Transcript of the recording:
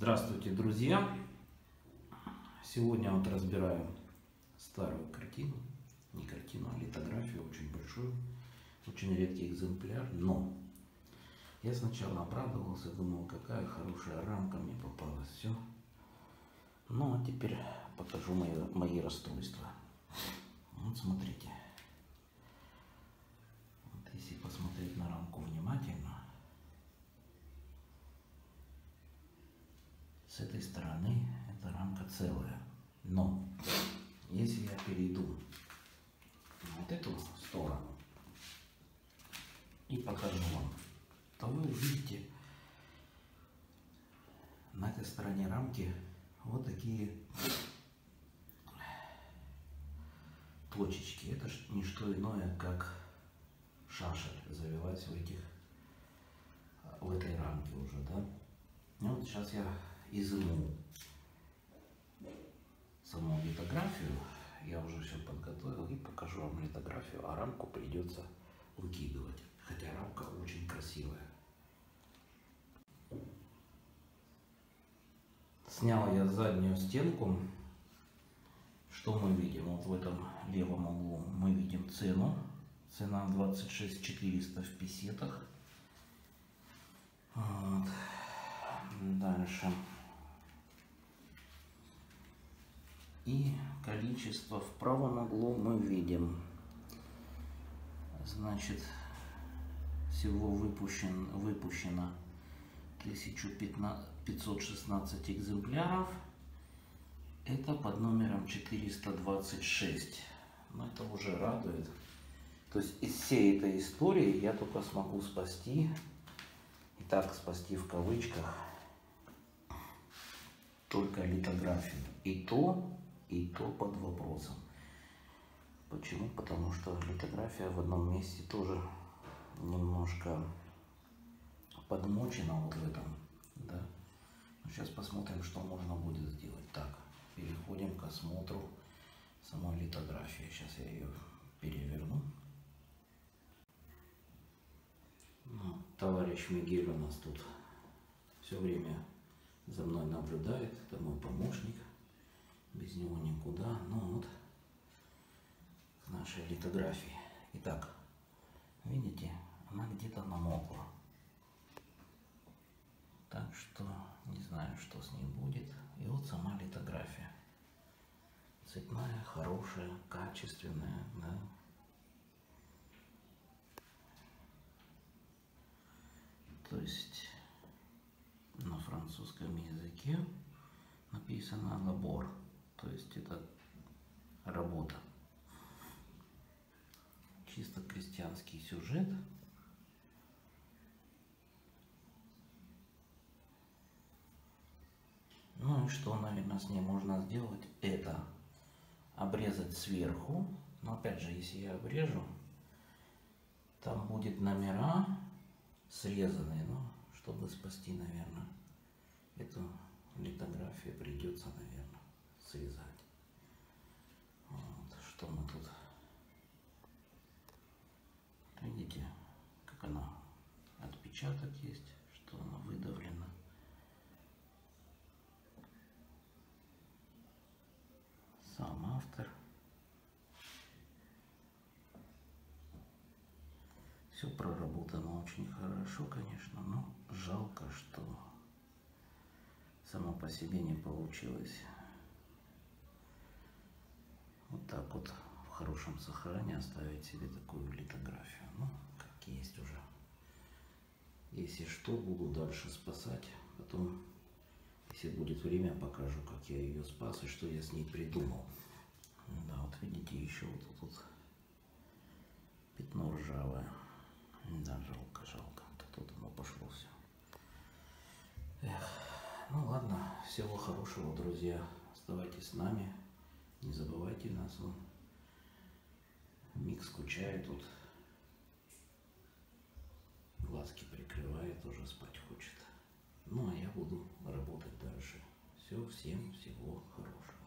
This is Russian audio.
Здравствуйте, друзья! Сегодня вот разбираем старую картину, не картину, а литографию, очень большую, очень редкий экземпляр, но я сначала обрадовался, думал, какая хорошая рамка мне попалась, все. Ну, а теперь покажу мои, мои расстройства. Вот смотрите. Вот если посмотреть на рамку внимательно, с этой стороны эта рамка целая. Но если я перейду на вот эту сторону и покажу вам, то вы увидите на этой стороне рамки вот такие точечки. Это не что иное, как шашель завелась в этих в этой рамке уже, да. И вот сейчас я изыму саму литографию. Я уже все подготовил и покажу вам литографию, а рамку придется выкидывать. Хотя рамка очень красивая. Снял я заднюю стенку. Что мы видим? Вот в этом левом углу мы видим цену. Цена 26 400 в песетах. Вот. Дальше. И количество в правом углу мы видим. Значит, всего выпущен, выпущено 1516 экземпляров. Это под номером 426. Но это уже радует. То есть из всей этой истории я только смогу спасти, и так спасти в кавычках, только литографию. И то и то под вопросом. Почему? Потому что литография в одном месте тоже немножко подмочена вот в этом. Да? Сейчас посмотрим, что можно будет сделать. Так, переходим к осмотру самой литографии. Сейчас я ее переверну. Ну, товарищ Мигель у нас тут все время за мной наблюдает. Это мой помощник без него никуда. Ну вот, к нашей литографии. Итак, видите, она где-то намокла. Так что не знаю, что с ней будет. И вот сама литография. Цветная, хорошая, качественная, да. То есть на французском языке написано лабор. То есть это работа. Чисто крестьянский сюжет. Ну и что, наверное, с ней можно сделать? Это обрезать сверху. Но опять же, если я обрежу, там будет номера срезанные. Но чтобы спасти, наверное, эту литографию придется, наверное связать. Вот, что мы тут видите, как она отпечаток есть, что она выдавлена. Сам автор. Все проработано очень хорошо, конечно, но жалко, что само по себе не получилось вот так вот в хорошем сохранении оставить себе такую литографию. Ну, как есть уже. Если что, буду дальше спасать. Потом, если будет время, покажу, как я ее спас и что я с ней придумал. Да, вот видите, еще вот тут вот пятно ржавое. Да, жалко, жалко. Тут оно пошло все. Эх. Ну ладно, всего хорошего, друзья. Оставайтесь с нами. Не забывайте нас, он миг скучает тут, глазки прикрывает, уже спать хочет. Ну, а я буду работать дальше. Все, всем всего хорошего.